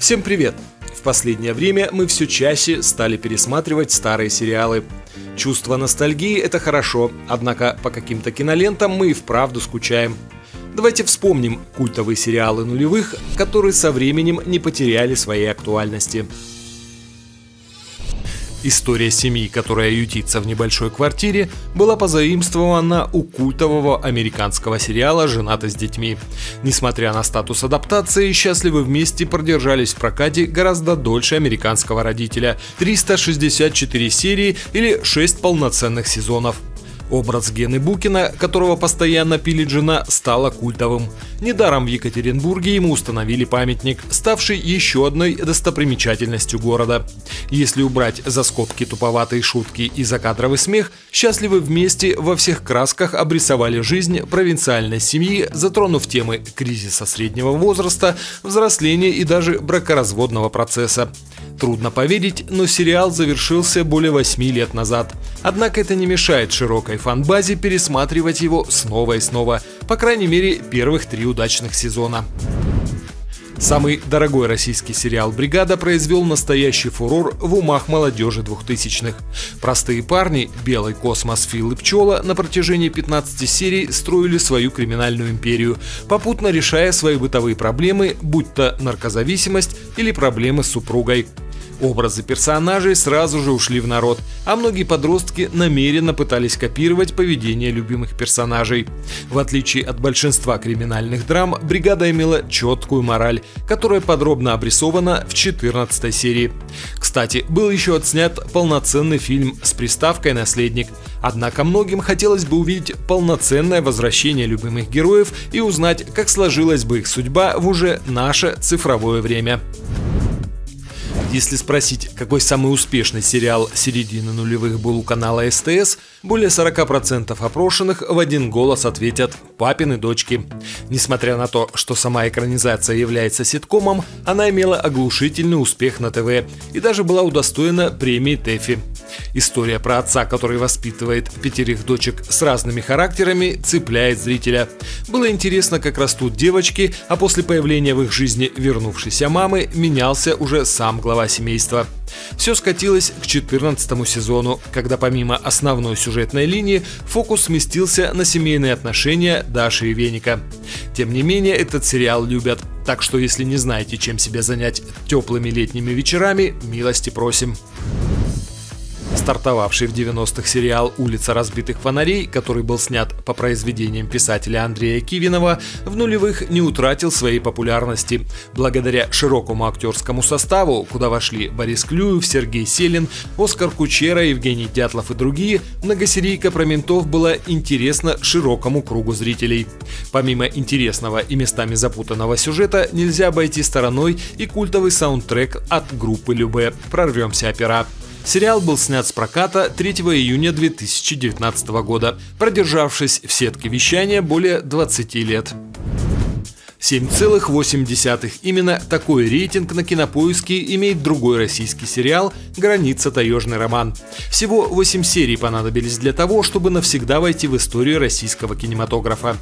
Всем привет! В последнее время мы все чаще стали пересматривать старые сериалы. Чувство ностальгии – это хорошо, однако по каким-то кинолентам мы и вправду скучаем. Давайте вспомним культовые сериалы нулевых, которые со временем не потеряли своей актуальности. История семьи, которая ютится в небольшой квартире, была позаимствована у культового американского сериала «Женаты с детьми». Несмотря на статус адаптации, «Счастливы вместе» продержались в прокате гораздо дольше американского родителя – 364 серии или 6 полноценных сезонов. Образ Гены Букина, которого постоянно пилит жена, стало культовым. Недаром в Екатеринбурге ему установили памятник, ставший еще одной достопримечательностью города. Если убрать за скобки туповатые шутки и закадровый смех, счастливы вместе во всех красках обрисовали жизнь провинциальной семьи, затронув темы кризиса среднего возраста, взросления и даже бракоразводного процесса. Трудно поверить, но сериал завершился более 8 лет назад. Однако это не мешает широкой фанбазе пересматривать его снова и снова, по крайней мере первых три удачных сезона. Самый дорогой российский сериал «Бригада» произвел настоящий фурор в умах молодежи 2000-х. Простые парни, Белый космос, Фил и Пчела на протяжении 15 серий строили свою криминальную империю, попутно решая свои бытовые проблемы, будь то наркозависимость или проблемы с супругой. Образы персонажей сразу же ушли в народ, а многие подростки намеренно пытались копировать поведение любимых персонажей. В отличие от большинства криминальных драм, бригада имела четкую мораль, которая подробно обрисована в 14 серии. Кстати, был еще отснят полноценный фильм с приставкой «Наследник», Однако многим хотелось бы увидеть полноценное возвращение любимых героев и узнать, как сложилась бы их судьба в уже наше цифровое время. Если спросить, какой самый успешный сериал середины нулевых был у канала СТС, более 40% опрошенных в один голос ответят «папины дочки». Несмотря на то, что сама экранизация является ситкомом, она имела оглушительный успех на ТВ и даже была удостоена премии ТЭФИ. История про отца, который воспитывает пятерых дочек с разными характерами, цепляет зрителя. Было интересно, как растут девочки, а после появления в их жизни вернувшейся мамы менялся уже сам глава семейства. Все скатилось к 14 сезону, когда помимо основной сюжетной линии фокус сместился на семейные отношения Даши и Веника. Тем не менее, этот сериал любят, так что если не знаете, чем себя занять теплыми летними вечерами, милости просим. Стартовавший в 90-х сериал «Улица разбитых фонарей», который был снят по произведениям писателя Андрея Кивинова, в нулевых не утратил своей популярности. Благодаря широкому актерскому составу, куда вошли Борис Клюев, Сергей Селин, Оскар Кучера, Евгений Дятлов и другие, многосерийка про ментов была интересна широкому кругу зрителей. Помимо интересного и местами запутанного сюжета, нельзя обойти стороной и культовый саундтрек от группы Любе «Прорвемся опера». Сериал был снят с проката 3 июня 2019 года, продержавшись в сетке вещания более 20 лет. 7,8. Именно такой рейтинг на кинопоиске имеет другой российский сериал «Граница. Таежный роман». Всего 8 серий понадобились для того, чтобы навсегда войти в историю российского кинематографа.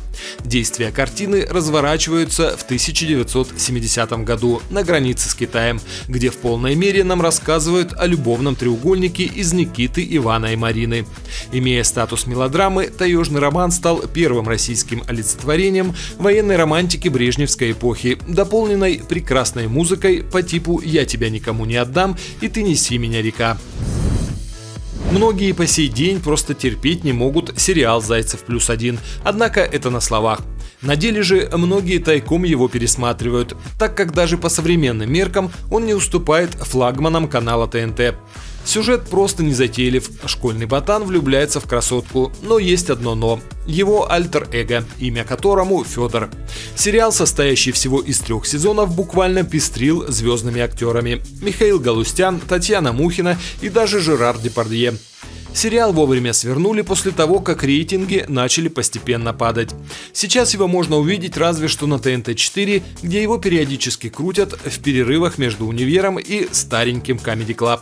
Действия картины разворачиваются в 1970 году на границе с Китаем, где в полной мере нам рассказывают о любовном треугольнике из Никиты, Ивана и Марины. Имея статус мелодрамы, «Таежный роман» стал первым российским олицетворением военной романтики Брежнева брежневской эпохи, дополненной прекрасной музыкой по типу «Я тебя никому не отдам» и «Ты неси меня, река». Многие по сей день просто терпеть не могут сериал «Зайцев плюс один», однако это на словах. На деле же многие тайком его пересматривают, так как даже по современным меркам он не уступает флагманам канала ТНТ. Сюжет просто не затейлив. Школьный ботан влюбляется в красотку, но есть одно но. Его альтер-эго, имя которому Федор. Сериал, состоящий всего из трех сезонов, буквально пестрил звездными актерами. Михаил Галустян, Татьяна Мухина и даже Жерар Депардье. Сериал вовремя свернули после того, как рейтинги начали постепенно падать. Сейчас его можно увидеть разве что на ТНТ-4, где его периодически крутят в перерывах между универом и стареньким Comedy Club.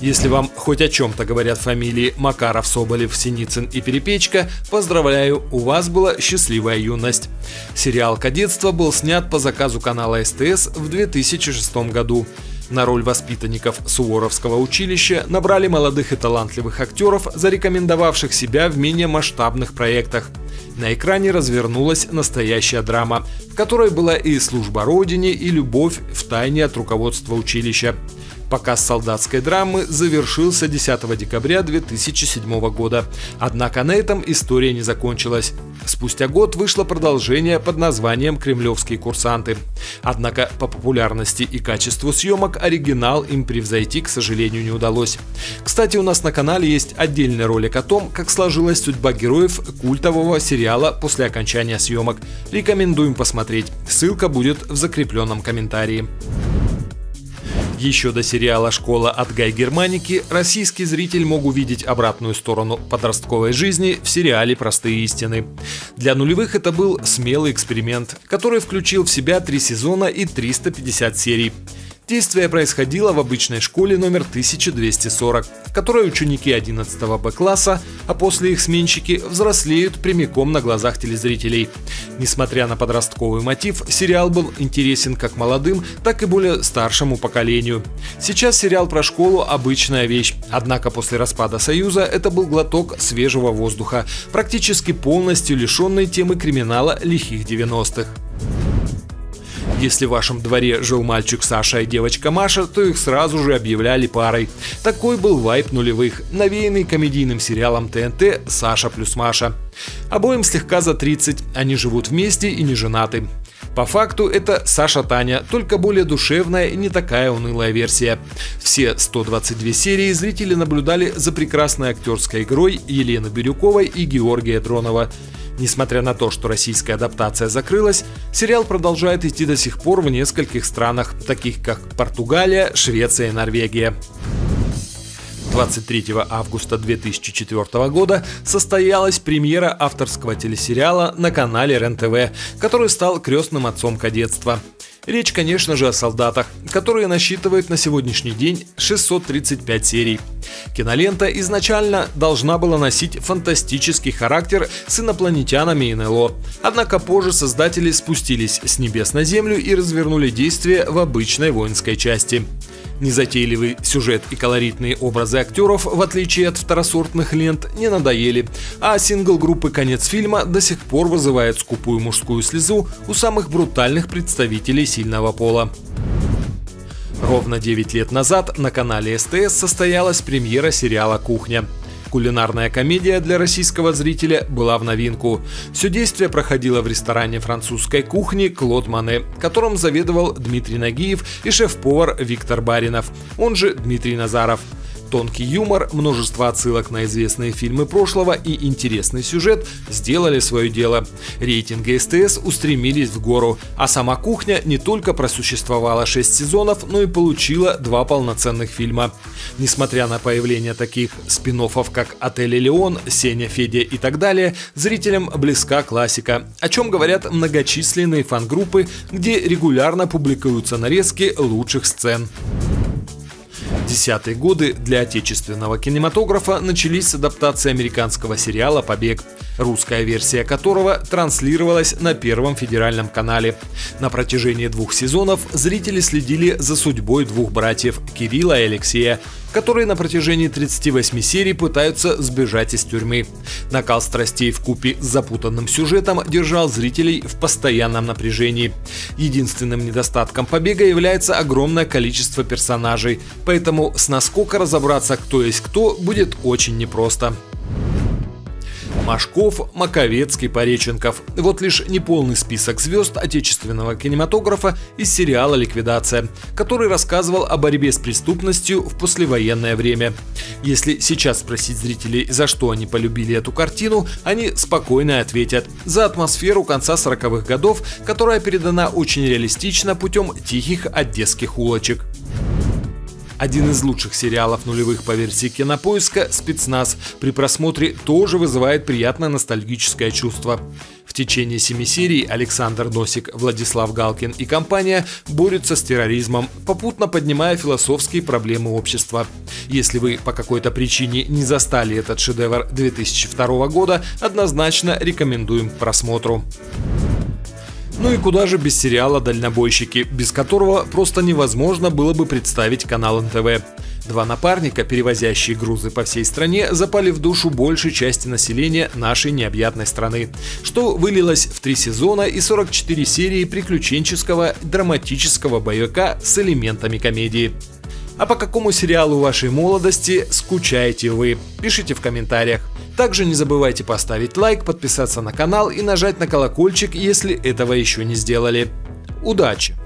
Если вам хоть о чем-то говорят фамилии Макаров, Соболев, Синицын и Перепечка, поздравляю, у вас была счастливая юность. Сериал «Кадетство» был снят по заказу канала СТС в 2006 году. На роль воспитанников Суворовского училища набрали молодых и талантливых актеров, зарекомендовавших себя в менее масштабных проектах. На экране развернулась настоящая драма, в которой была и служба родине, и любовь в тайне от руководства училища. Показ солдатской драмы завершился 10 декабря 2007 года. Однако на этом история не закончилась. Спустя год вышло продолжение под названием «Кремлевские курсанты». Однако по популярности и качеству съемок оригинал им превзойти, к сожалению, не удалось. Кстати, у нас на канале есть отдельный ролик о том, как сложилась судьба героев культового сериала после окончания съемок. Рекомендуем посмотреть. Ссылка будет в закрепленном комментарии. Еще до сериала «Школа от Гай Германики» российский зритель мог увидеть обратную сторону подростковой жизни в сериале «Простые истины». Для нулевых это был смелый эксперимент, который включил в себя три сезона и 350 серий. Действие происходило в обычной школе номер 1240, в которой ученики 11 Б-класса, а после их сменщики, взрослеют прямиком на глазах телезрителей. Несмотря на подростковый мотив, сериал был интересен как молодым, так и более старшему поколению. Сейчас сериал про школу – обычная вещь, однако после распада Союза это был глоток свежего воздуха, практически полностью лишенный темы криминала лихих 90-х. Если в вашем дворе жил мальчик Саша и девочка Маша, то их сразу же объявляли парой. Такой был вайп нулевых, навеянный комедийным сериалом ТНТ «Саша плюс Маша». Обоим слегка за 30, они живут вместе и не женаты. По факту это Саша Таня, только более душевная и не такая унылая версия. Все 122 серии зрители наблюдали за прекрасной актерской игрой Елены Бирюковой и Георгия Дронова. Несмотря на то, что российская адаптация закрылась, сериал продолжает идти до сих пор в нескольких странах, таких как Португалия, Швеция и Норвегия. 23 августа 2004 года состоялась премьера авторского телесериала на канале РЕН-ТВ, который стал крестным отцом кадетства. Речь, конечно же, о солдатах, которые насчитывают на сегодняшний день 635 серий. Кинолента изначально должна была носить фантастический характер с инопланетянами и НЛО. Однако позже создатели спустились с небес на землю и развернули действие в обычной воинской части. Незатейливый сюжет и колоритные образы актеров, в отличие от второсортных лент, не надоели, а сингл группы «Конец фильма» до сих пор вызывает скупую мужскую слезу у самых брутальных представителей сильного пола. Ровно 9 лет назад на канале СТС состоялась премьера сериала «Кухня». Кулинарная комедия для российского зрителя была в новинку. Все действие проходило в ресторане французской кухни «Клод Мане», которым заведовал Дмитрий Нагиев и шеф-повар Виктор Баринов, он же Дмитрий Назаров. Тонкий юмор, множество отсылок на известные фильмы прошлого и интересный сюжет сделали свое дело. Рейтинги СТС устремились в гору, а сама кухня не только просуществовала 6 сезонов, но и получила два полноценных фильма. Несмотря на появление таких спин как «Отель Элеон», «Сеня, Федя» и так далее, зрителям близка классика, о чем говорят многочисленные фан-группы, где регулярно публикуются нарезки лучших сцен. Десятые годы для отечественного кинематографа начались с адаптации американского сериала «Побег», русская версия которого транслировалась на Первом федеральном канале. На протяжении двух сезонов зрители следили за судьбой двух братьев Кирилла и Алексея, которые на протяжении 38 серий пытаются сбежать из тюрьмы. Накал страстей в купе с запутанным сюжетом держал зрителей в постоянном напряжении. Единственным недостатком побега является огромное количество персонажей, поэтому с наскока разобраться, кто есть кто, будет очень непросто. Машков, Маковецкий, Пореченков. Вот лишь неполный список звезд отечественного кинематографа из сериала «Ликвидация», который рассказывал о борьбе с преступностью в послевоенное время. Если сейчас спросить зрителей, за что они полюбили эту картину, они спокойно ответят – за атмосферу конца 40-х годов, которая передана очень реалистично путем тихих одесских улочек. Один из лучших сериалов нулевых по версии кинопоиска «Спецназ» при просмотре тоже вызывает приятное ностальгическое чувство. В течение семи серий Александр Носик, Владислав Галкин и компания борются с терроризмом, попутно поднимая философские проблемы общества. Если вы по какой-то причине не застали этот шедевр 2002 года, однозначно рекомендуем к просмотру. Ну и куда же без сериала «Дальнобойщики», без которого просто невозможно было бы представить канал НТВ. Два напарника, перевозящие грузы по всей стране, запали в душу большей части населения нашей необъятной страны, что вылилось в три сезона и 44 серии приключенческого драматического боевика с элементами комедии. А по какому сериалу вашей молодости скучаете вы? Пишите в комментариях. Также не забывайте поставить лайк, подписаться на канал и нажать на колокольчик, если этого еще не сделали. Удачи!